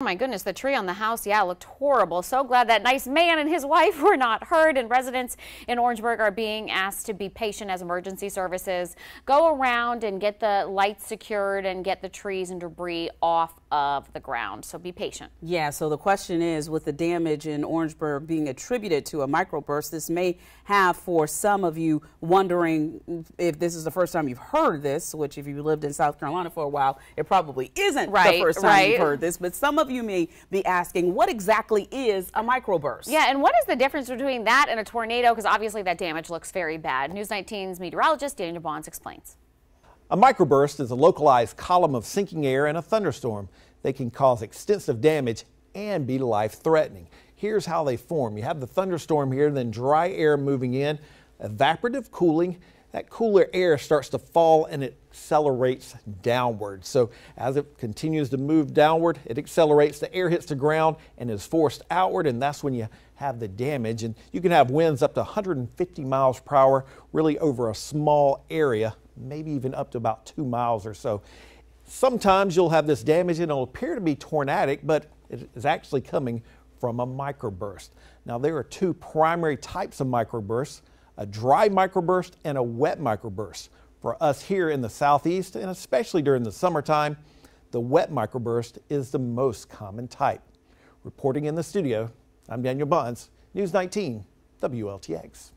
Oh my goodness, the tree on the house, yeah, looked horrible. So glad that nice man and his wife were not hurt. And residents in Orangeburg are being asked to be patient as emergency services go around and get the lights secured and get the trees and debris off of the ground. So be patient. Yeah, so the question is with the damage in Orangeburg being attributed to a microburst, this may have for some of you wondering if this is the first time you've heard this, which if you lived in South Carolina for a while, it probably isn't right, the first time right. you've heard this. But some of of you may be asking, what exactly is a microburst? Yeah, and what is the difference between that and a tornado? Because obviously that damage looks very bad. News 19's meteorologist Daniel Bonds explains. A microburst is a localized column of sinking air in a thunderstorm. They can cause extensive damage and be life-threatening. Here's how they form. You have the thunderstorm here, then dry air moving in, evaporative cooling, that cooler air starts to fall and it accelerates downward. So as it continues to move downward, it accelerates, the air hits the ground and is forced outward, and that's when you have the damage. And you can have winds up to 150 miles per hour, really over a small area, maybe even up to about two miles or so. Sometimes you'll have this damage and it'll appear to be tornadic, but it is actually coming from a microburst. Now, there are two primary types of microbursts a dry microburst and a wet microburst. For us here in the southeast, and especially during the summertime, the wet microburst is the most common type. Reporting in the studio, I'm Daniel Bonds, News 19, WLTX.